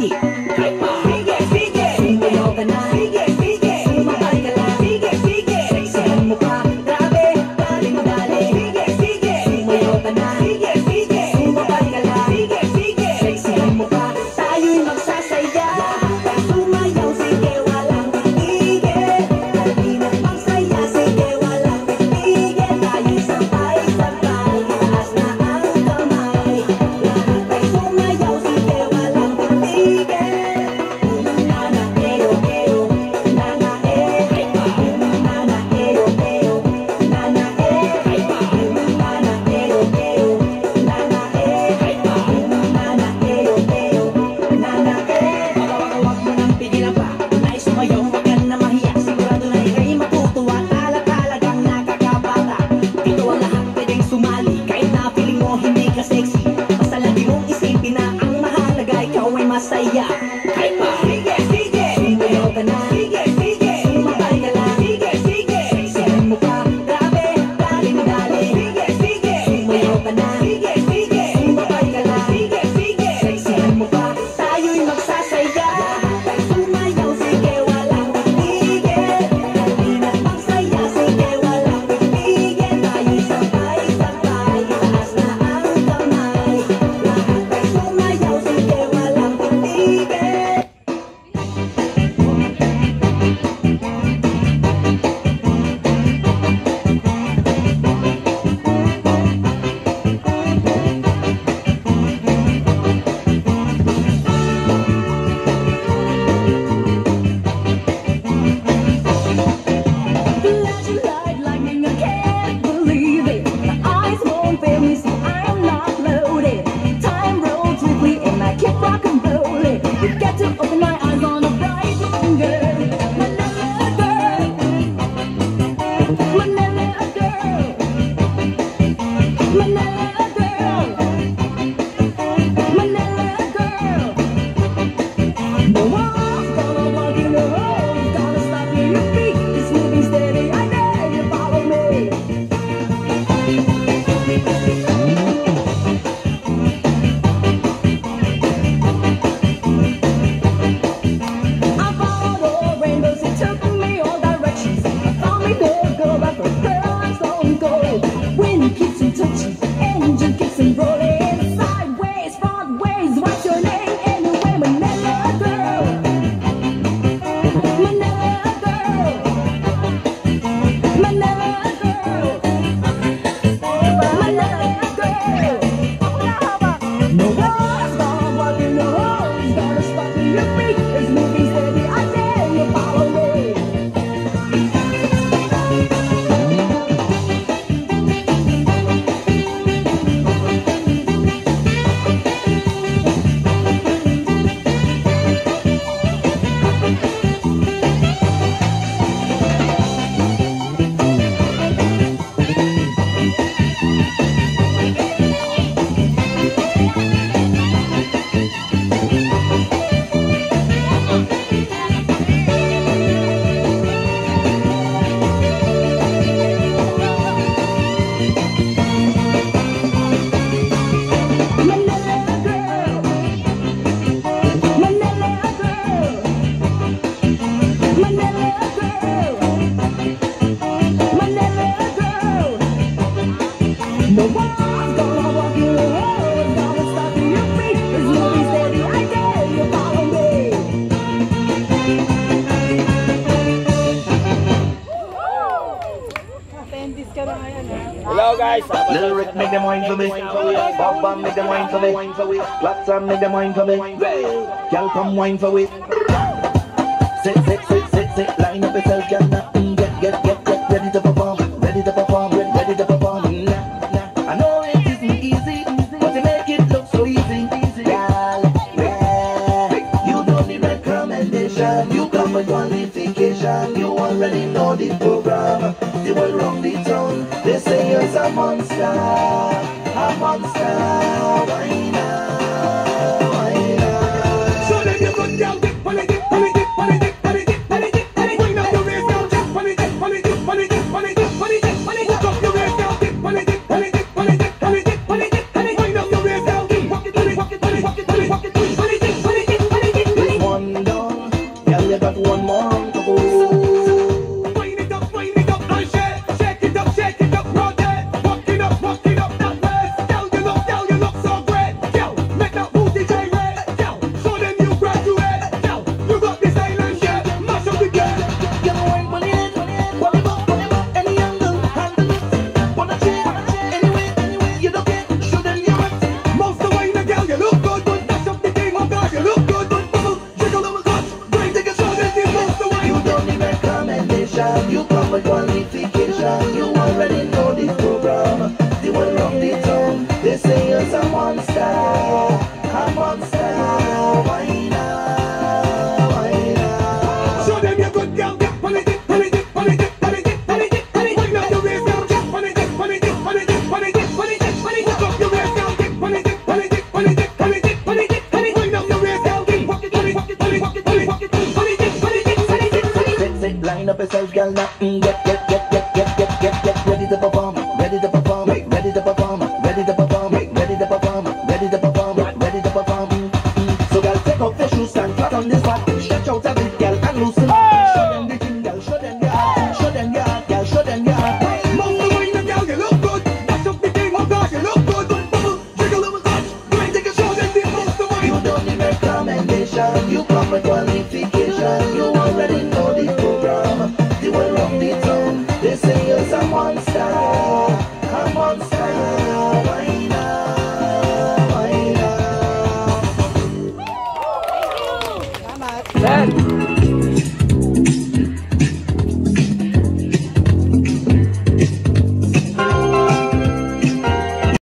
你。Thank you. Hello guys. Little Rick make them wine for me. Bob Bob make them wine for me. Blacksam make them wine for me. Girl come wine for me. Sit, sit, sit, sit, sit. Line up yourself, girl. Get, get, get. qualification, you already know the program. They world round the town, they say you're a monster, a monster. Why now, why now? So let you go down. On it. Sit, sit, line up yourself, girl. Now, mm, get, get, get, get, get, get, get, get ready to perform, ready to perform, ready to perform, ready to perform, ready to perform, ready to perform, ready to perform. Mm, mm. So, girl, take off your shoes, stand flat on this spot, stretch out a bit, girl, and loosen. Show them the thing, girl, show them your heart, show them your heart, girl, show them your heart. Move the wind up, you look good. Dash up the thing, oh you look good. Bubble, jiggle, little touch. You ain't show, then they the wind. You don't need recommendation, you